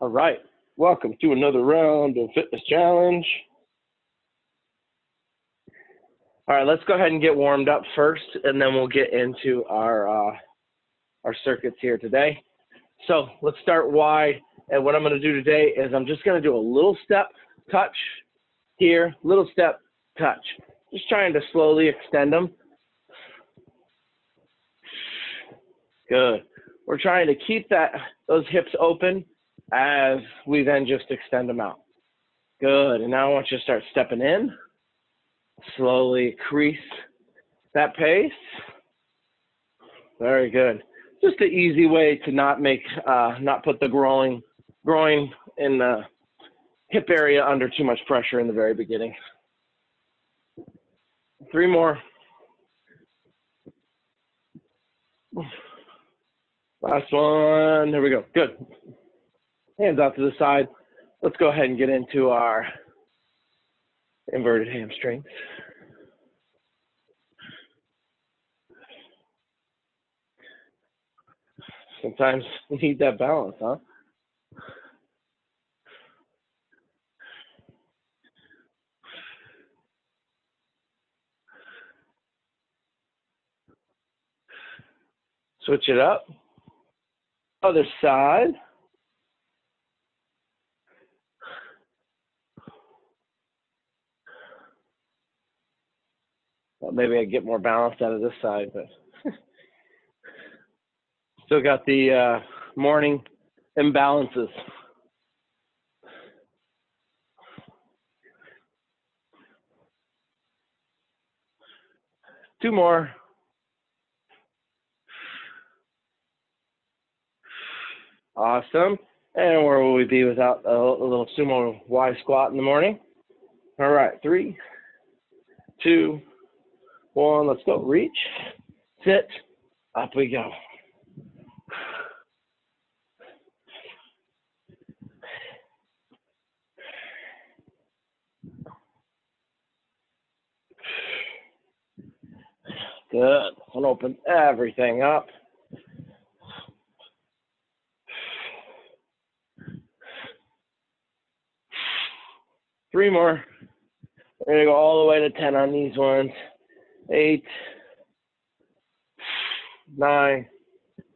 All right, welcome to another round of fitness challenge. All right, let's go ahead and get warmed up first, and then we'll get into our uh, our circuits here today. So let's start wide. And what I'm going to do today is I'm just going to do a little step touch here, little step touch. Just trying to slowly extend them. Good. We're trying to keep that those hips open as we then just extend them out. Good. And now I want you to start stepping in. Slowly crease that pace. Very good. Just an easy way to not make, uh, not put the groin, groin in the hip area under too much pressure in the very beginning. Three more. Last one. There we go. Good. Hands out to the side. Let's go ahead and get into our inverted hamstrings. Sometimes we need that balance, huh? Switch it up. Other side. Well, maybe I get more balance out of this side, but still got the uh, morning imbalances. Two more. Awesome. And where will we be without a, little sumo Y squat in the morning? All right, three, two, one. Let's go. Reach, sit, up we go. Good. And open everything up. Three more. We're gonna go all the way to 10 on these ones. Eight, nine,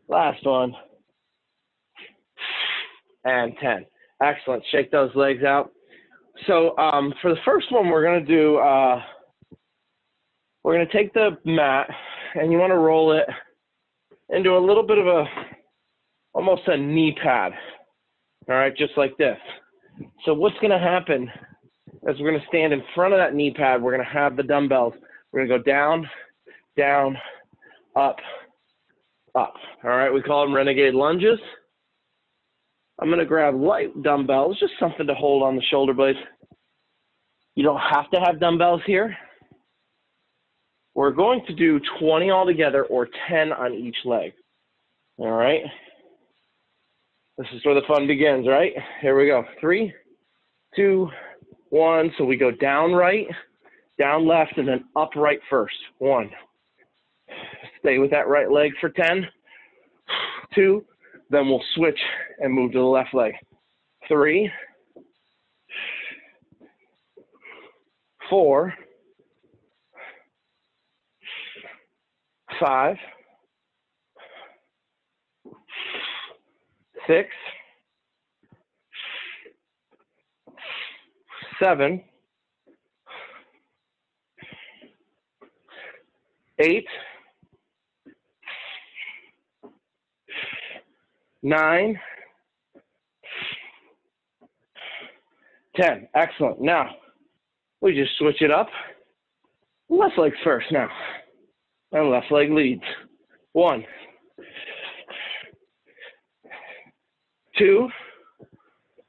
last one, and 10. Excellent. Shake those legs out. So um, for the first one, we're gonna do, uh, we're gonna take the mat and you wanna roll it into a little bit of a, almost a knee pad. All right, just like this. So what's gonna happen is we're going to stand in front of that knee pad, we're going to have the dumbbells. We're to go down, down, up, up. All right, we call them renegade lunges. I'm to grab light dumbbells, just something to hold on the shoulder blades. You don't have to have dumbbells here. We're going to do 20 altogether or 10 on each leg. All right. This is where the fun begins, right? Here we go. Three, two, one. So we go down right, down left, and then up right first. One. Stay with that right leg for 10. Two. Then we'll switch and move to the left leg. Three. Four. Five. Six. seven, eight, nine, ten. Excellent. Now, we just switch it up. Left leg first now. And left leg leads. One, two,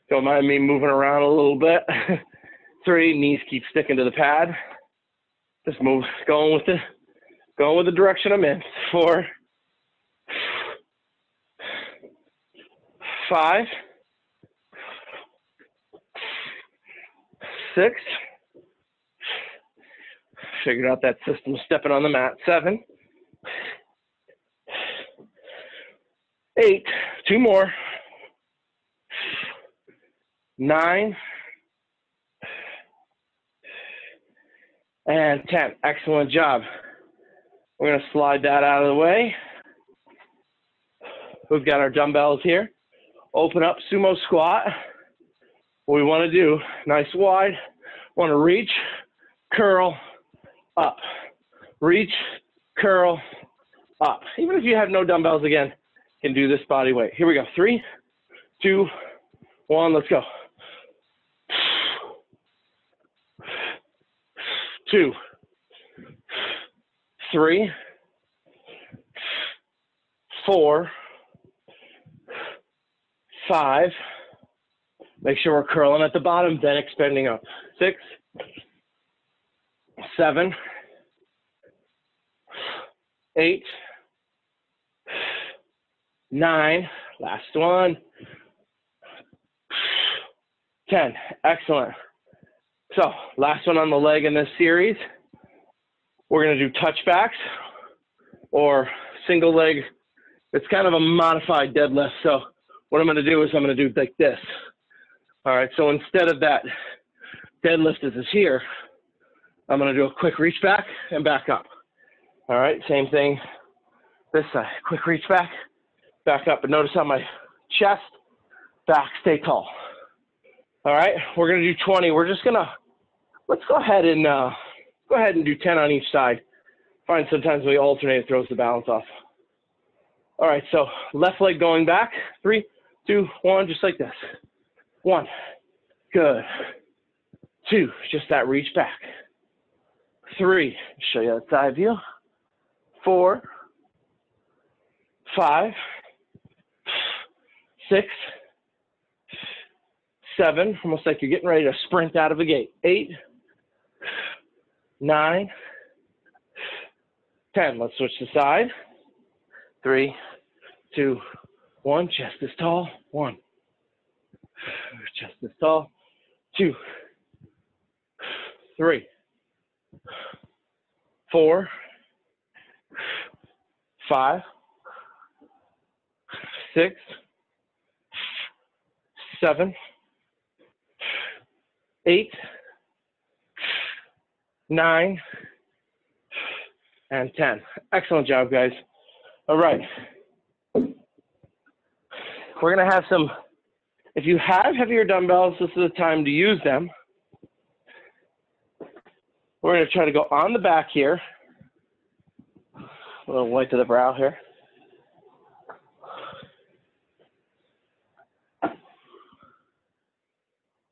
don't mind me moving around a little bit. Three, knees keep sticking to the pad. Just move, going with the, going with the direction I'm in. Four, five, six. Figured out that system stepping on the mat. Seven, eight, two more. nine, and 10. Excellent job. We're going to slide that out of the way. We've got our dumbbells here. Open up sumo squat. What we want to do, nice wide, want to reach, curl, up. Reach, curl, up. Even if you have no dumbbells again, can do this body weight. Here we go. Three, two, one, let's go. Two, three, four, five. Make sure we're curling at the bottom, then expanding up. Six, seven, eight, nine, last one, 10. Excellent. So, last one on the leg in this series. We're going to do touchbacks or single leg. It's kind of a modified deadlift. So, what I'm going to do is I'm going to do like this. All right. So, instead of that deadlift as is here, I'm going to do a quick reach back and back up. All right. Same thing this side. Quick reach back, back up. But notice how my chest, back, stay tall. All right, we're gonna do 20. We're just gonna let's go ahead and uh, go ahead and do 10 on each side. Find sometimes we alternate, it throws the balance off. All right, so left leg going back. Three, two, one, just like this. One, good. Two, just that reach back. Three, show you that side view. Four, five, six, seven, almost like you're getting ready to sprint out of the gate. Eight, nine, ten. Let's switch to side. Three, two, one. Chest is tall. One. Chest is tall. Two, three, four, five, six, seven eight, nine, and 10. Excellent job, guys. All right. We're going to have some, if you have heavier dumbbells, this is the time to use them. We're going to try to go on the back here. A little white to the brow here.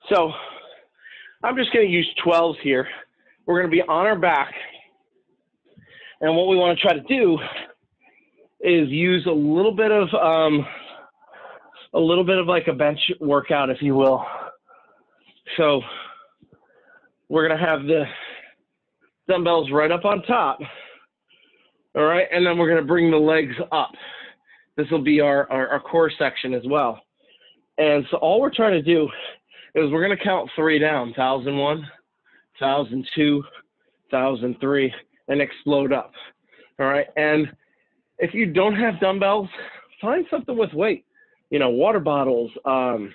So I'm just going to use 12s here. We're going to be on our back. And what we want to try to do is use a little bit of um, a little bit of like a bench workout, if you will. So we're going to have the dumbbells right up on top. All right. And then we're going to bring the legs up. This will be our, our, our core section as well. And so all we're trying to do is we're going to count three down 1001, 1002, 1003, and explode up. All right. And if you don't have dumbbells, find something with weight. You know, water bottles, um,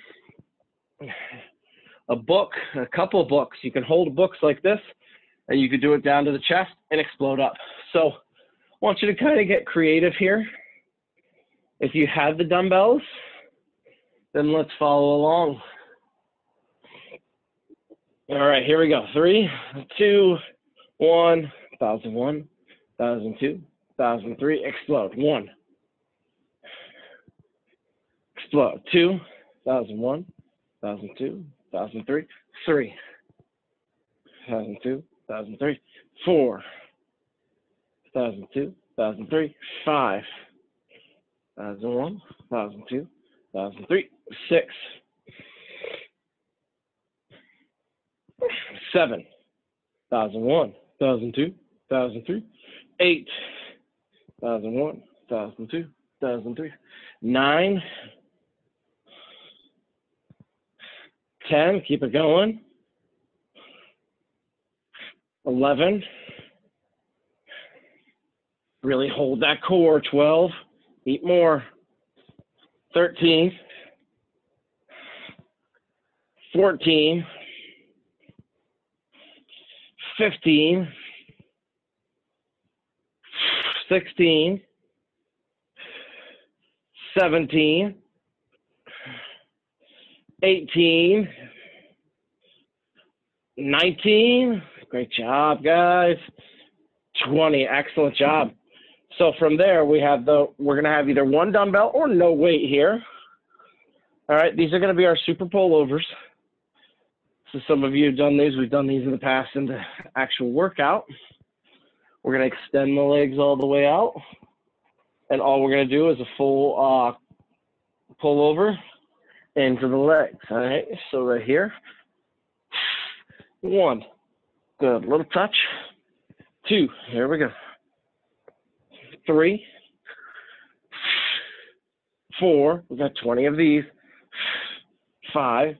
a book, a couple books. You can hold books like this, and you could do it down to the chest and explode up. So, I want you to kind of get creative here. If you have the dumbbells, then let's follow along. All right, here we go. Three, two, one, thousand one, thousand two, thousand three, explode. One. Explode. Two, thousand one, thousand two, thousand three, three. Thousand two, thousand three, four. Thousand two, thousand three, five. Thousand one, thousand two, thousand three, six. Seven, thousand one, thousand two, thousand three, eight, thousand one, thousand two, thousand three, nine, ten, keep it going, eleven, really hold that core, twelve, eat more, thirteen, 14, 15, 16, 17, 18, 19. Great job, guys. 20. Excellent job. So from there, we have the, we're going to have either one dumbbell or no weight here. All right, these are going to be our super pullovers. So some of you have done these. We've done these in the past in the actual workout. We're going to extend the legs all the way out. And all we're going to do is a full uh, pull over into the legs. All right, so right here. One. Good. Little touch. Two. Here we go. Three. Four. We got 20 of these. Five.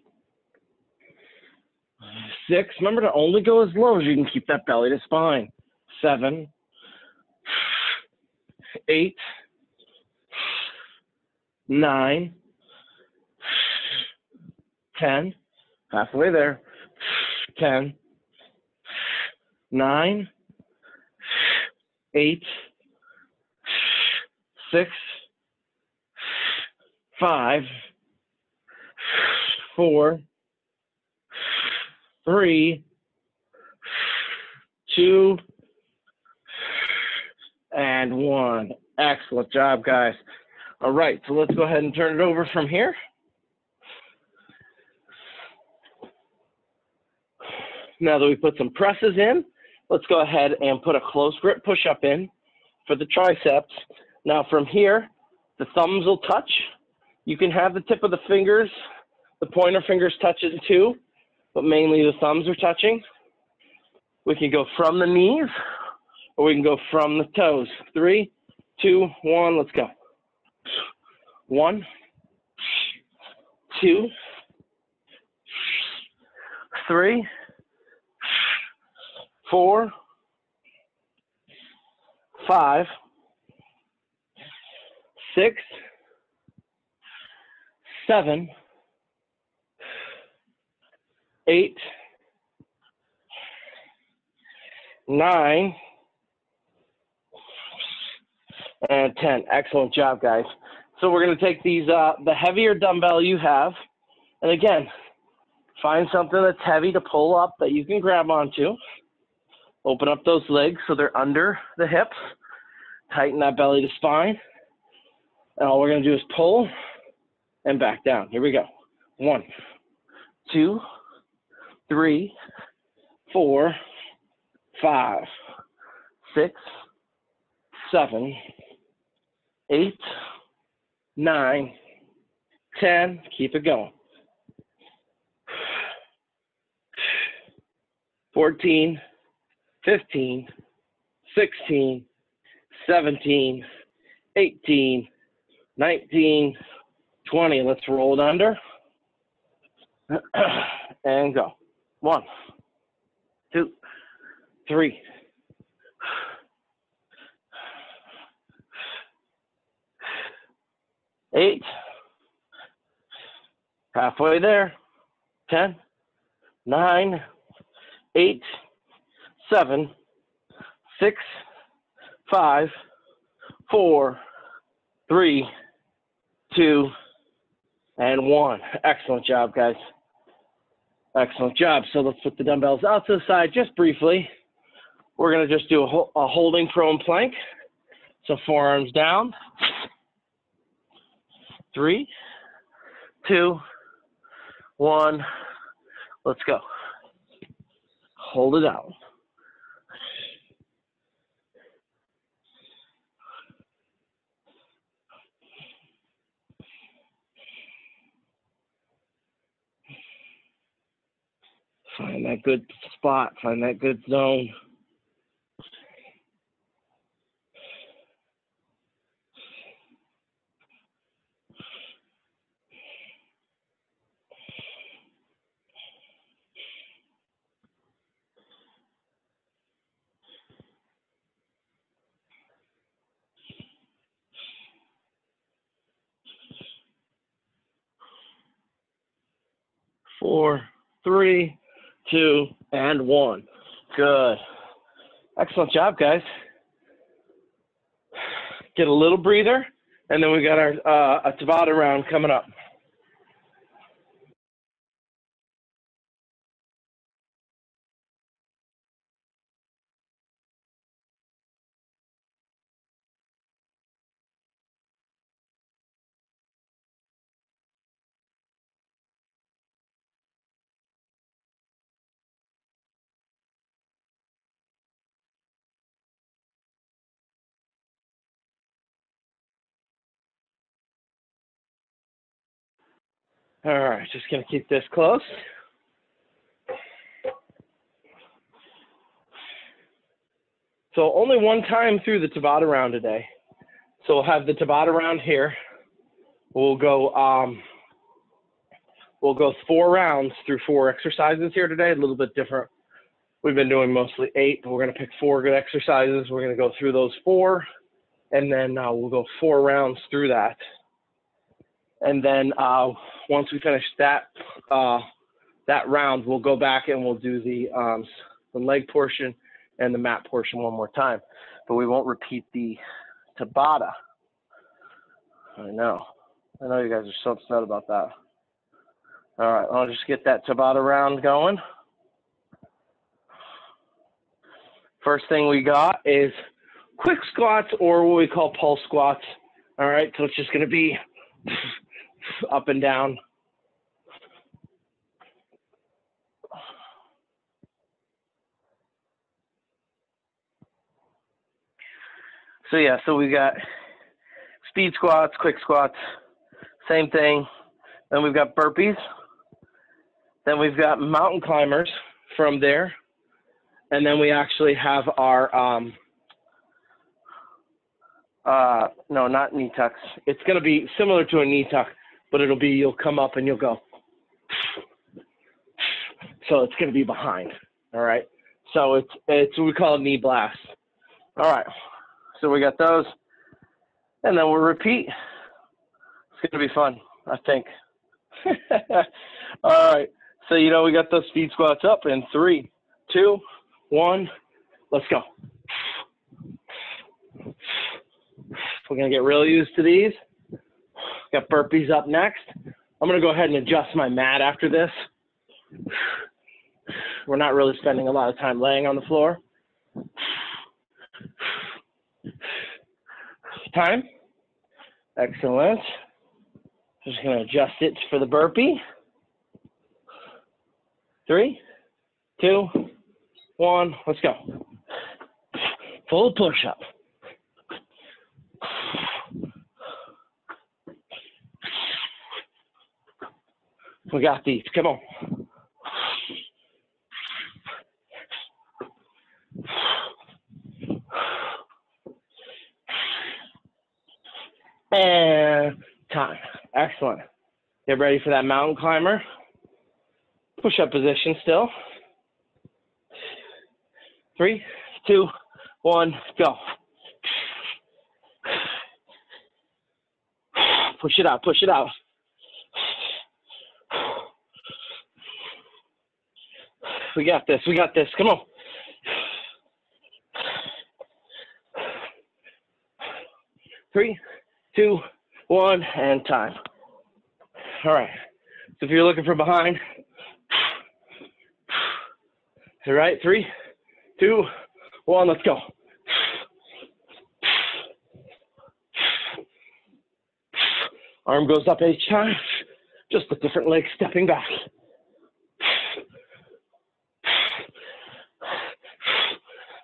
Six. Remember to only go as low as you can keep that belly to spine. Seven. Eight. Nine. Ten. Halfway there. Ten. Nine. Eight. Six. Five. Four three, two, and one. Excellent job, guys. All right, so let's go ahead and turn it over from here. Now that we put some presses in, let's go ahead and put a close grip push up in for the triceps. Now from here, the thumbs will touch. You can have the tip of the fingers, the pointer fingers touch touching too but mainly the thumbs are touching. We can go from the knees or we can go from the toes. Three, two, one, let's go. One, two, three, four, five, six, seven, eight, nine, and 10. Excellent job, guys. So we're going to take these, uh, the heavier dumbbell you have, and again, find something that's heavy to pull up that you can grab onto. Open up those legs so they're under the hips. Tighten that belly to spine. And all we're going to do is pull and back down. Here we go. One, two, three, four, five, six, seven, eight, nine, ten. Keep it going. 14, 15, 16, 17, 18, 19, 20. Let's roll it under and go. One, two, three. Eight. Halfway there. Ten, nine, eight, seven, six, five, four, three, two, and one. Excellent job, guys. Excellent job. So let's put the dumbbells out to the side just briefly. We're going to just do a, a holding prone plank. So forearms down. Three, two, one. Let's go. Hold it out. find that good spot, find that good zone. four, three, two, and one. Good. Excellent job, guys. Get a little breather, and then we got our uh, a Tabata round coming up. All right, just gonna keep this close. So only one time through the Tabata round today. So we'll have the Tabata round here. We'll go um, we'll go four rounds through four exercises here today, a little bit different. We've been doing mostly eight, but we're gonna pick four good exercises. We're gonna go through those four, and then uh, we'll go four rounds through that. And then uh, once we finish that uh, that round, we'll go back and we'll do the um, the leg portion and the mat portion one more time. But we won't repeat the Tabata. I know. I know you guys are so upset about that. All right, I'll just get that Tabata round going. First thing we got is quick squats or what we call pulse squats. All right, so it's just going to be up and down. So yeah, so we got speed squats, quick squats, same thing. Then we've got burpees. Then we've got mountain climbers from there. And then we actually have our um, uh, no, not knee tucks. It's going to be similar to a knee tuck, but it'll be you'll come up and you'll go. So it's going to be behind. All right. So it's it's what we call knee blast. All right. So we got those, and then we'll repeat. It's going to be fun, I think. All right. So you know we got those speed squats up in three, two, one. Let's go. We're gonna get real used to these. Got burpees up next. I'm gonna go ahead and adjust my mat after this. We're not really spending a lot of time laying on the floor. Time. Excellent. Just gonna adjust it for the burpee. Three, two, one, let's go. Full push up. We got these. Come on. Eh, and time. Excellent. Get ready for that mountain climber. Push up position still. Three, two, one, go. Push it out, push it out. We got this. We got this. Come on. Three, two, one, and time. All right. So if you're looking from behind, all right, three, two, one, let's go. Arm goes up each time, just a different leg stepping back.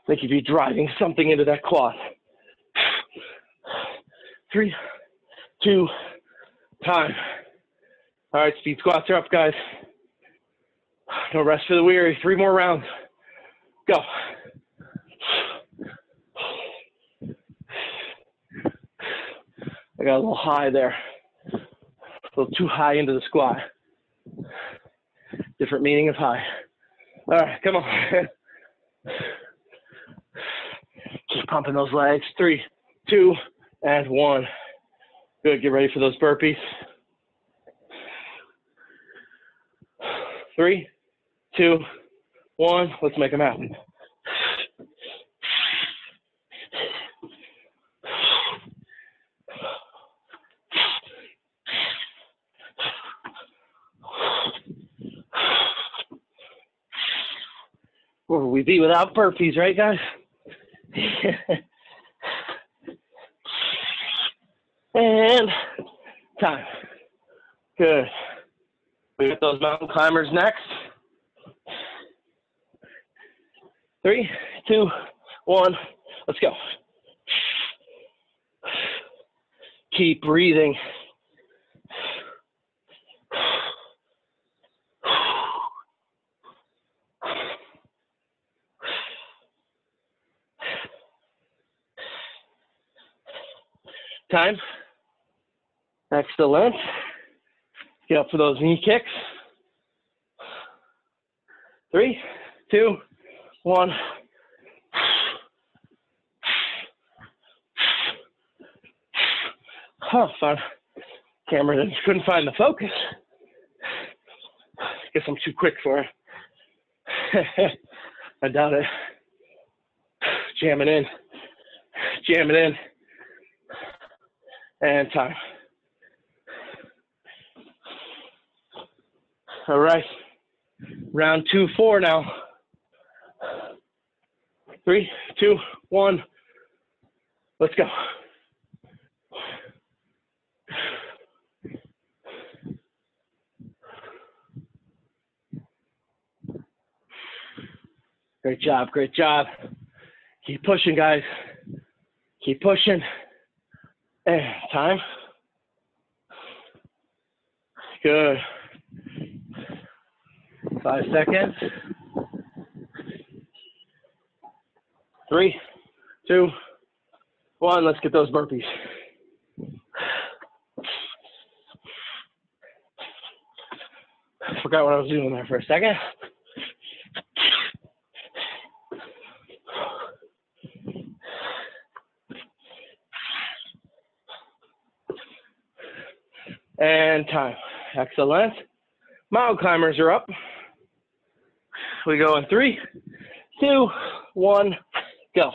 Like you'd be driving something into that cloth. Three, two, time. All right, speed squats are up, guys. No rest for the weary. Three more rounds. Go. I got a little high there. A little too high into the squat. Different meaning of high. All right, come on. Keep pumping those legs. Three, two, and one. Good. Get ready for those burpees. Three, two, one. Let's make them happen. Where would we be without burpees, right, guys? and time. Good. We got those mountain climbers next. Three, two, one, let's go. Keep breathing. Excellent. Get up for those knee kicks. Three, two, one. Oh, fun. Camera just couldn't find the focus. Guess I'm too quick for it. I doubt it. Jam it in. Jam it in. And time. All right. Round two, four now. Three, two, one. Let's go. Great job, great job. Keep pushing, guys. Keep pushing. And time. Good. Five seconds. Three, two, one. Let's get those burpees. Forgot what I was doing there for a second. And time. Excellent. Mile climbers are up. We go in three, two, one, go.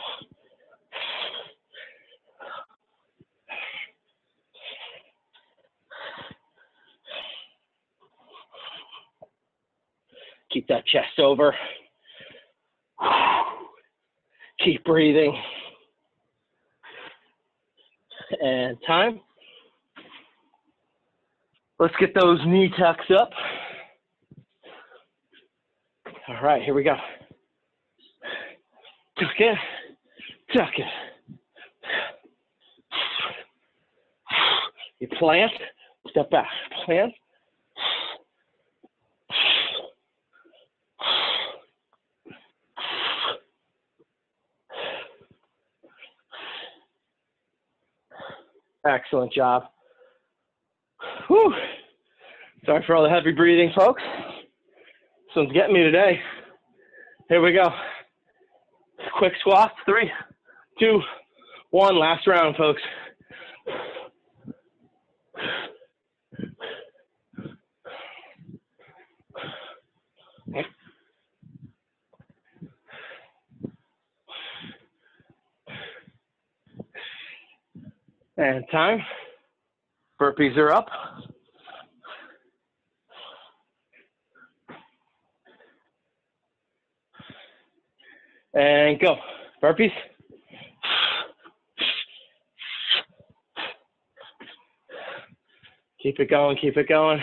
Keep that chest over. Keep breathing. And time. Let's get those knee tucks up. All right, here we go. Tuck it, tuck it. You plant, step back, plant. Excellent job. Whew. Sorry for all the heavy breathing, folks. This one's getting me today. Here we go. Quick squats. Three, two, one. Last round, folks. And time. Burpees are up. And go. Burpees. Keep it going, keep it going.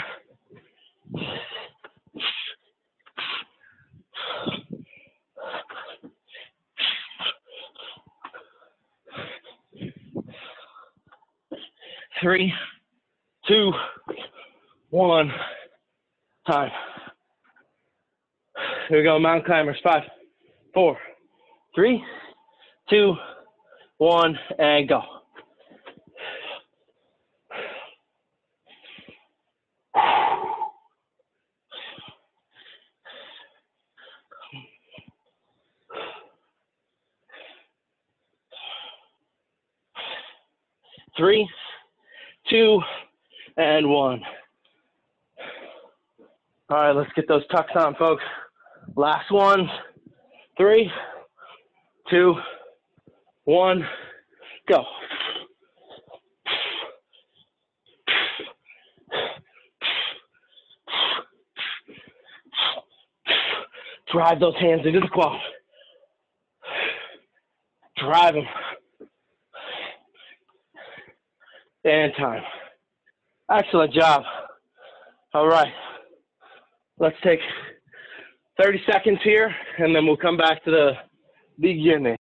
Three, two, one, time. Here we go, mountain climbers. Five, four, three, two, one, and go. Three, two, and one. All right, let's get those tucks on, folks. Last one. Three, two, one, go. Drive those hands into the quad. Drive them. And time. Excellent job. All right. Let's take 30 seconds here and then we'll come back to the beginning.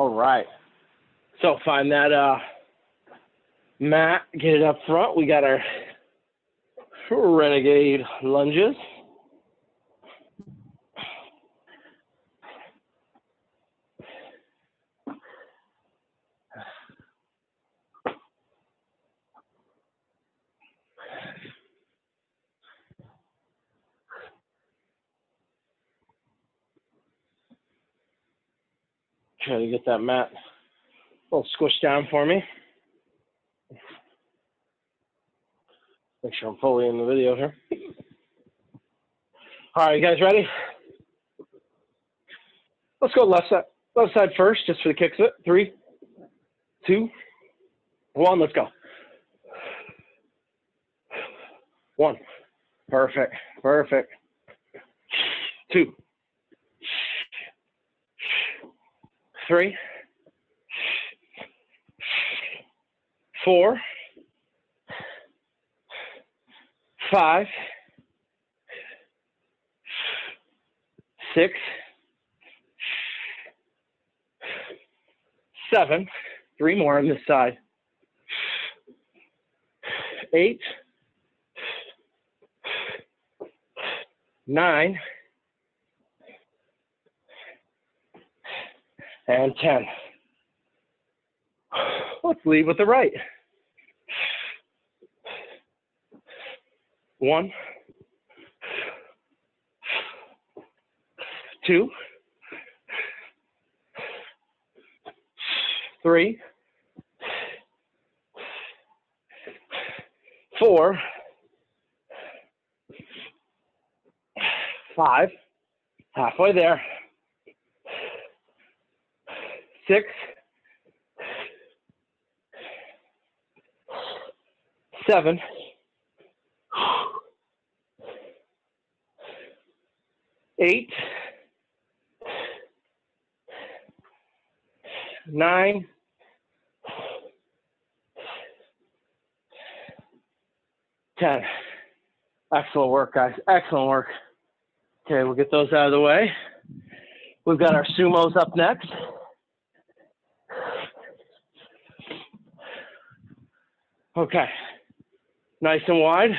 All right. So find that uh, mat, get it up front. We got our renegade lunges. Try to get that mat a little squished down for me. Make sure I'm fully in the video here. All right, you guys ready? Let's go left side, left side first, just for the kicks of it. Three, two, one. Let's go. One. Perfect. Perfect. Two. Three, four, five, six, seven, three more on this side, eight, nine, and 10. Let's lead with the right. One, two, three, four, five, halfway there six, seven, eight, nine, ten. Excellent work, guys. Excellent work. Okay, we'll get those out of the way. We've got our sumos up next. Okay. Nice and wide.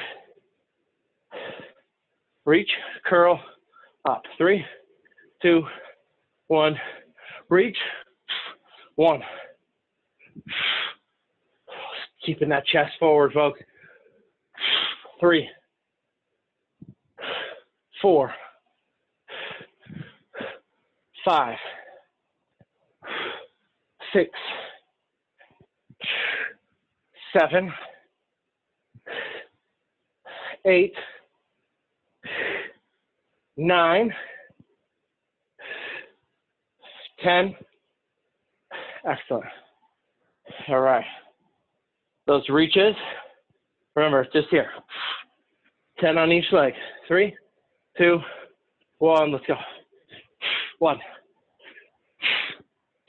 Reach, curl, up. Three, two, one. Reach, one. Keeping that chest forward, folks. Three, four, five, six, seven, eight, nine, ten. Excellent. All right. Those reaches, remember, just here. 10 on each leg. Three, two, one. Let's go. One,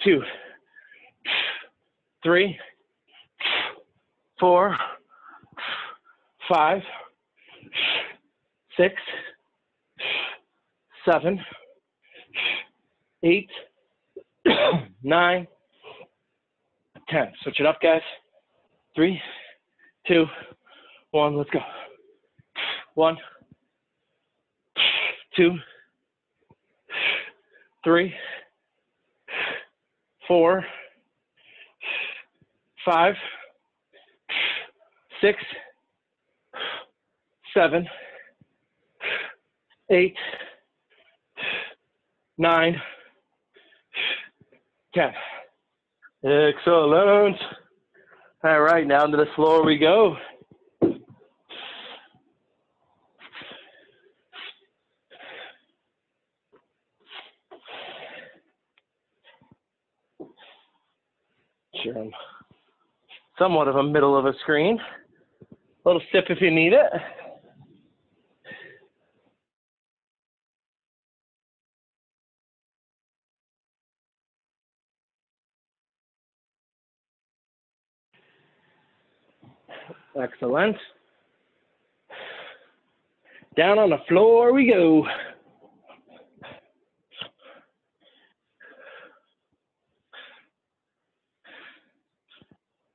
two, three, four, five, six, seven, eight, nine, ten. Switch it up, guys. Three, two, one. Let's go. One, two, three, four, five, six, seven, eight, nine, ten. Excellent. All right, now to the floor we go. Sure, I'm somewhat of a middle of a screen. Little sip if you need it. Excellent. Down on the floor we go.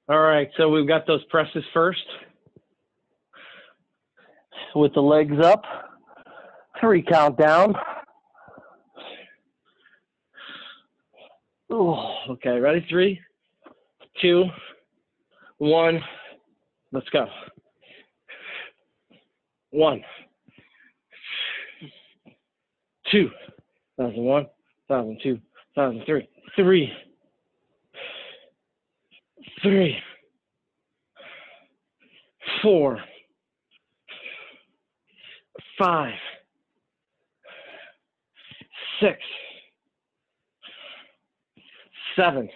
All right, so we've got those presses first with the legs up. Three count down. Oh, okay, ready? Three, two, one. Let's go. One, two, thousand one, thousand two, thousand three, three, three, four, five, six, seven.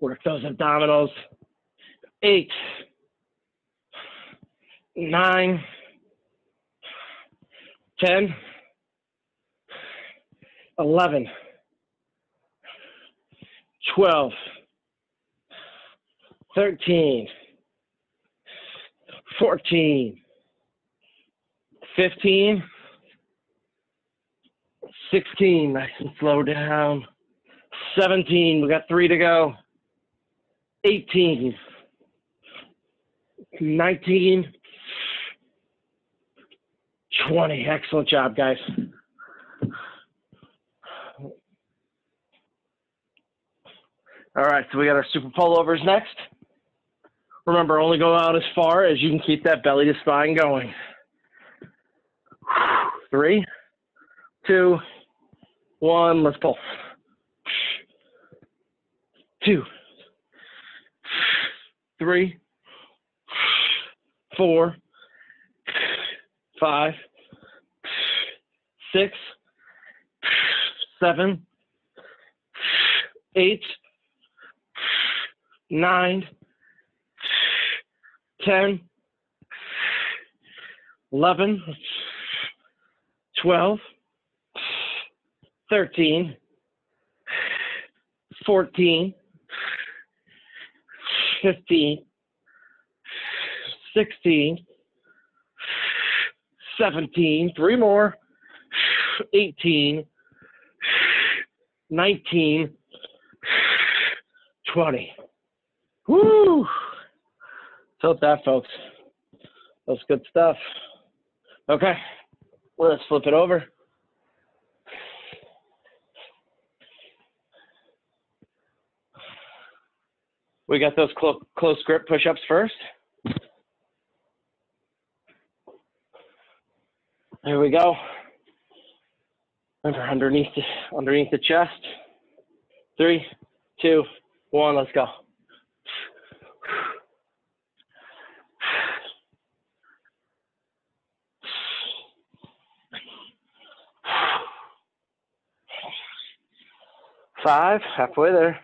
Work those abdominals. Eight nine, ten, eleven, twelve, thirteen, fourteen, fifteen, sixteen. Nice and slow down. Seventeen. We got three to go. Eighteen. 19, 20. Excellent job, guys. All right, so we got our super pullovers next. Remember, only go out as far as you can keep that belly to spine going. Three, two, one, let's pull. Two, three, four, five, six, seven, eight, nine, ten, eleven, twelve, thirteen, fourteen, fifteen. 16, 17, three more, 18, 19, 20. Woo! Felt that, folks. That's good stuff. Okay, let's flip it over. We got those close, close grip push ups first. There we go. Under underneath the, underneath the chest. Three, two, one. Let's go. Five, halfway there.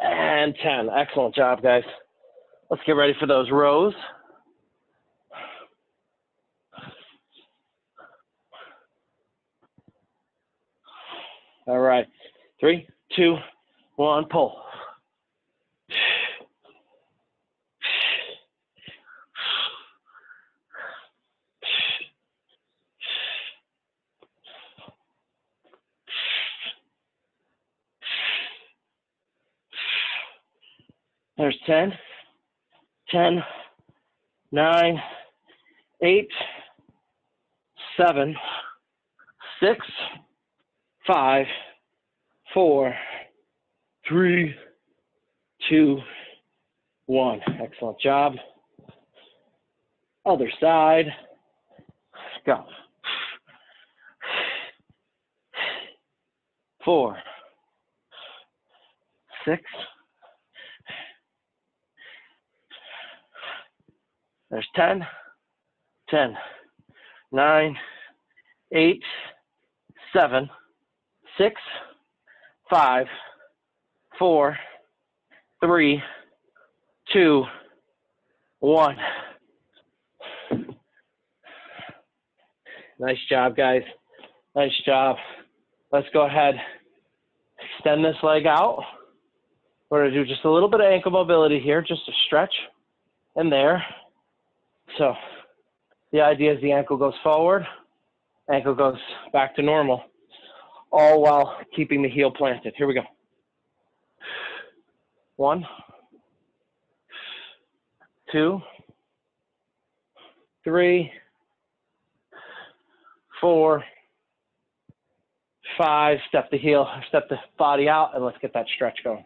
And 10. Excellent job, guys. Let's get ready for those rows. All right. Three, two, one, pull. There's 10, 10, 9, 8, 7, 6, 5, 4, 3, 2, 1. Excellent job. Other side. Go. Four, six, There's 10, 10, 9, 8, 7, 6, 5, 4, 3, 2, 1. Nice job, guys. Nice job. Let's go ahead, extend this leg out. We're going to do just a little bit of ankle mobility here, just a stretch in there. So the idea is the ankle goes forward, ankle goes back to normal, all while keeping the heel planted. Here we go. One, two, three, four, five. Step the heel, step the body out, and let's get that stretch going.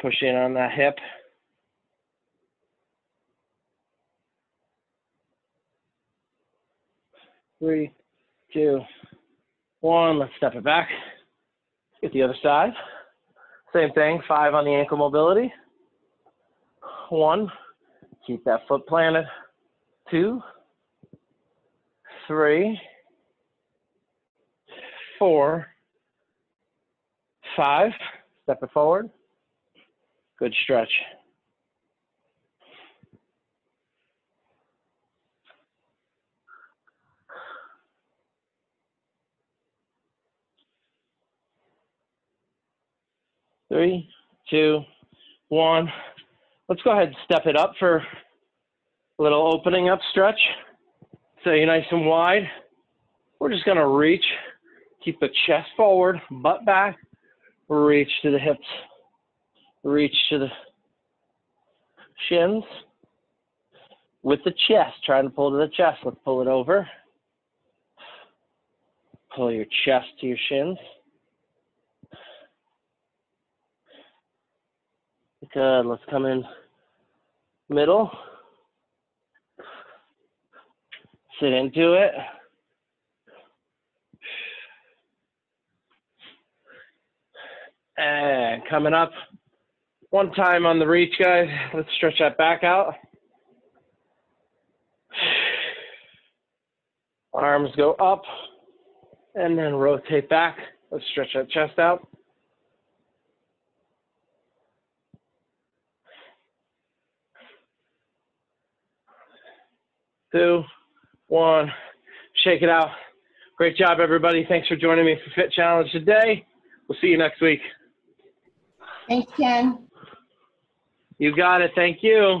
Push in on that hip. Three, two, one. Let's step it back. Get the other side. Same thing, five on the ankle mobility. One, keep that foot planted. Two, three, four, five. Step it forward. Good stretch. Three, two, one. Let's go ahead and step it up for a little opening up stretch. So you're nice and wide. We're just gonna reach, keep the chest forward, butt back, reach to the hips reach to the shins with the chest, trying to pull to the chest. Let's pull it over. Pull your chest to your shins. Good. Let's come in middle. Sit into it. And coming up one time on the reach, guys. Let's stretch that back out. Arms go up and then rotate back. Let's stretch that chest out. Two, one, shake it out. Great job, everybody. Thanks for joining me for Fit Challenge today. We'll see you next week. Thanks, Ken. You got it. Thank you.